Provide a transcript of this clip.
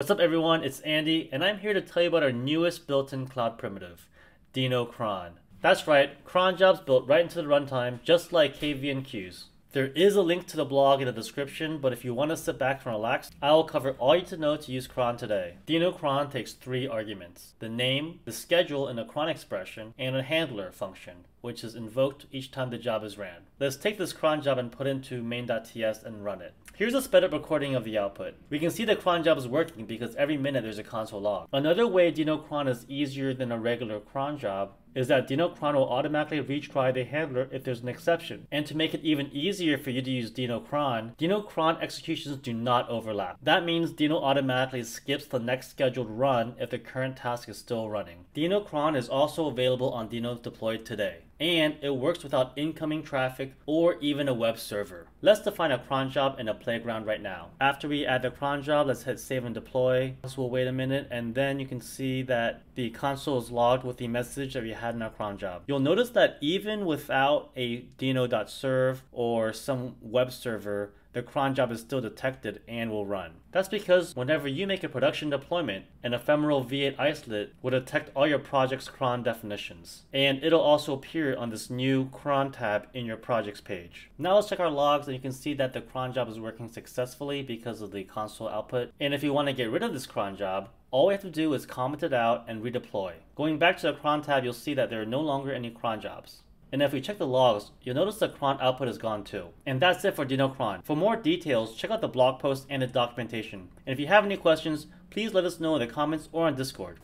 What's up everyone, it's Andy, and I'm here to tell you about our newest built-in cloud primitive, Deno cron. That's right, cron jobs built right into the runtime, just like queues. There is a link to the blog in the description, but if you want to sit back and relax, I will cover all you need to know to use cron today. Deno cron takes three arguments, the name, the schedule in a cron expression, and a handler function, which is invoked each time the job is ran. Let's take this cron job and put it into main.ts and run it. Here's a sped up recording of the output. We can see the cron job is working because every minute there's a console log. Another way Deno cron is easier than a regular cron job is that Deno cron will automatically retry the handler if there's an exception. And to make it even easier for you to use Deno cron, Deno cron executions do not overlap. That means Deno automatically skips the next scheduled run if the current task is still running. Deno cron is also available on Deno Deploy today and it works without incoming traffic or even a web server. Let's define a cron job in a playground right now. After we add the cron job, let's hit save and deploy. So we'll wait a minute and then you can see that the console is logged with the message that we had in our cron job. You'll notice that even without a deno.serve or some web server, the cron job is still detected and will run. That's because whenever you make a production deployment, an ephemeral V8 isolate will detect all your project's cron definitions. And it'll also appear on this new cron tab in your projects page. Now let's check our logs and you can see that the cron job is working successfully because of the console output. And if you want to get rid of this cron job, all we have to do is comment it out and redeploy. Going back to the cron tab, you'll see that there are no longer any cron jobs. And if we check the logs, you'll notice the cron output is gone too. And that's it for Deno cron. For more details, check out the blog post and the documentation. And if you have any questions, please let us know in the comments or on Discord.